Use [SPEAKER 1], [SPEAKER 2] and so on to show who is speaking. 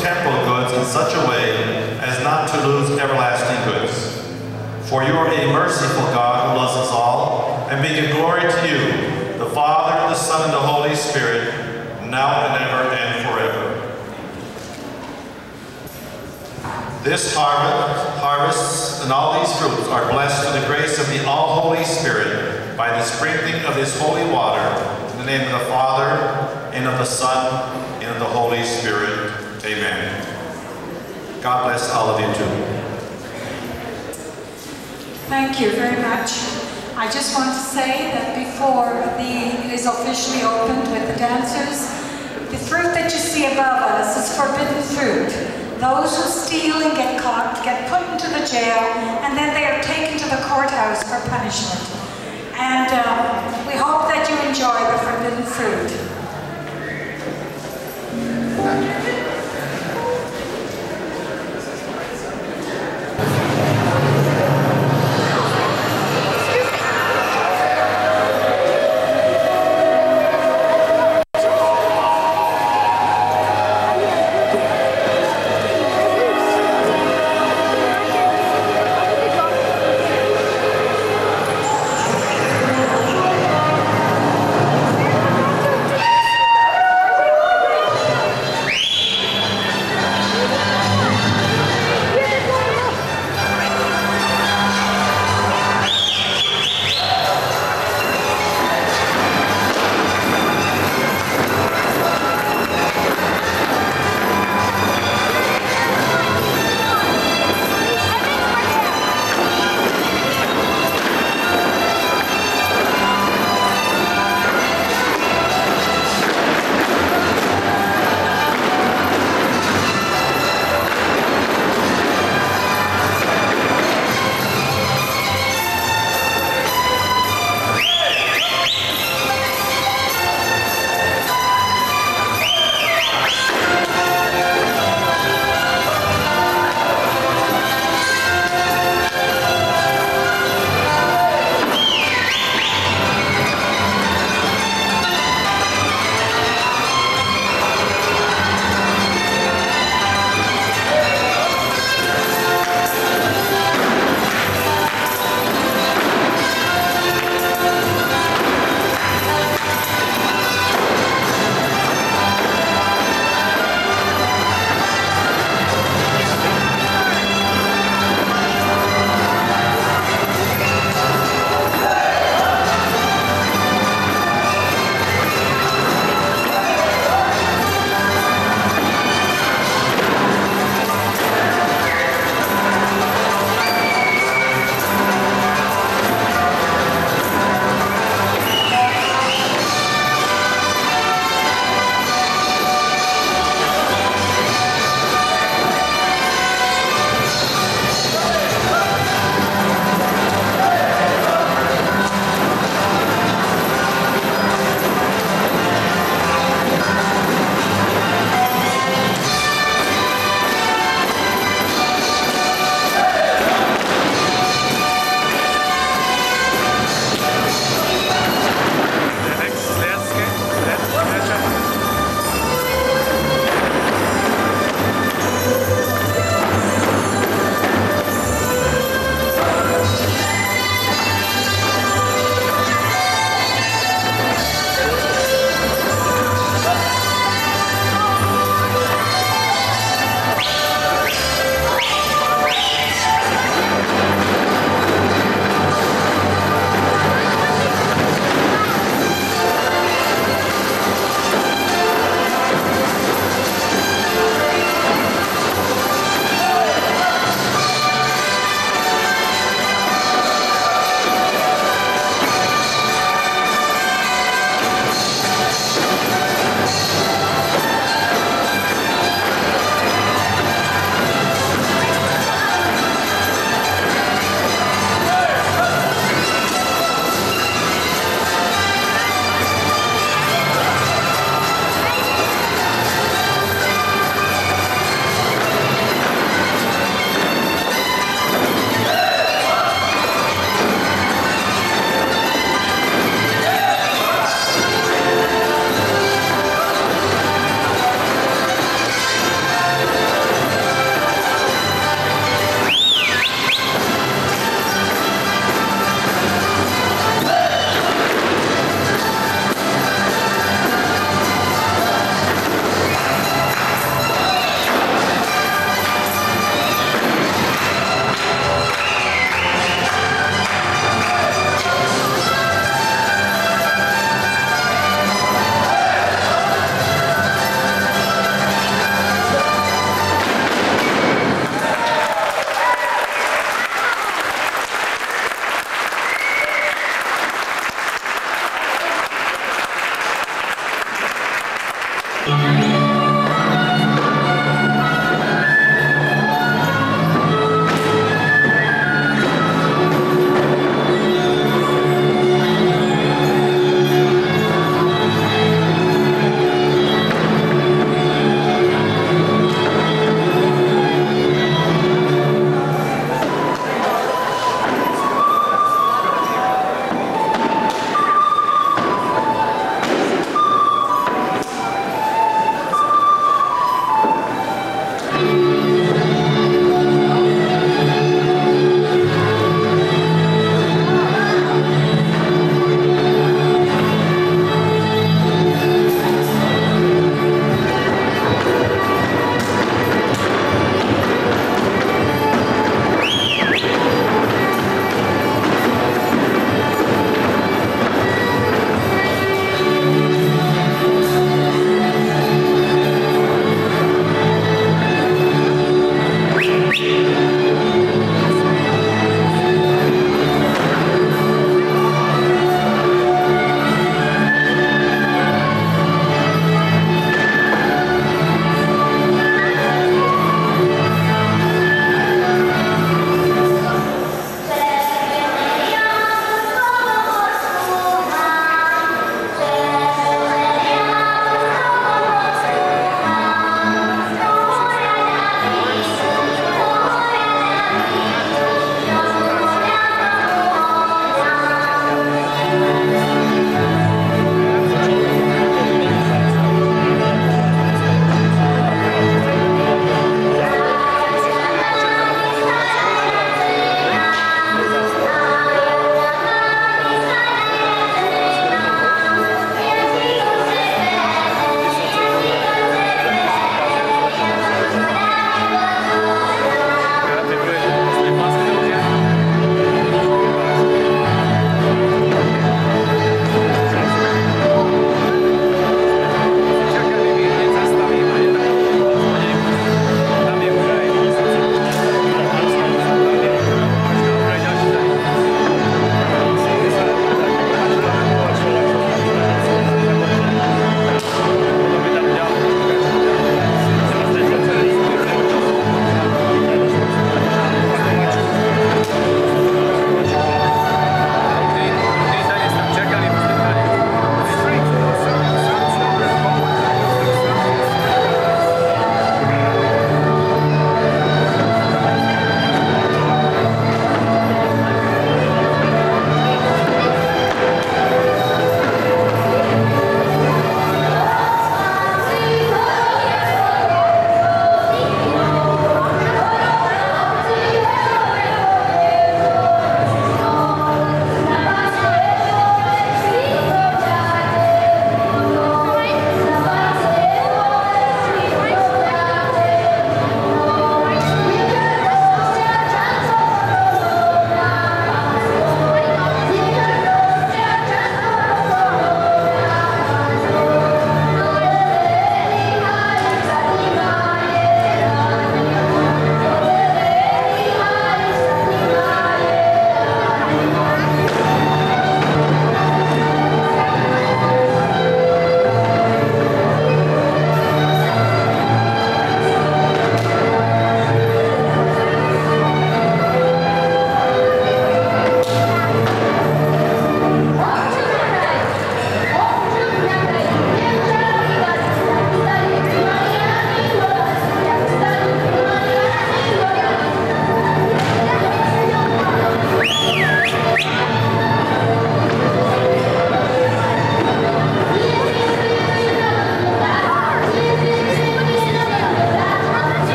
[SPEAKER 1] temporal goods in such a way as not to lose everlasting goods. For you are a merciful God who loves us all, and be give glory to you, the Father, the Son, and the Holy Spirit, now and ever and forever. This harvest, harvests and all these fruits are blessed through the grace of the all-holy Spirit by the sprinkling of this holy water in the name of the Father, and of the Son, and of the Holy Spirit. Amen. God bless all of you too.
[SPEAKER 2] Thank you very much. I just want to say that before the is officially opened with the dancers, the fruit that you see above us is forbidden fruit. Those who steal and get caught get put into the jail, and then they are taken to the courthouse for punishment. And um, we hope that you enjoy the forbidden fruit.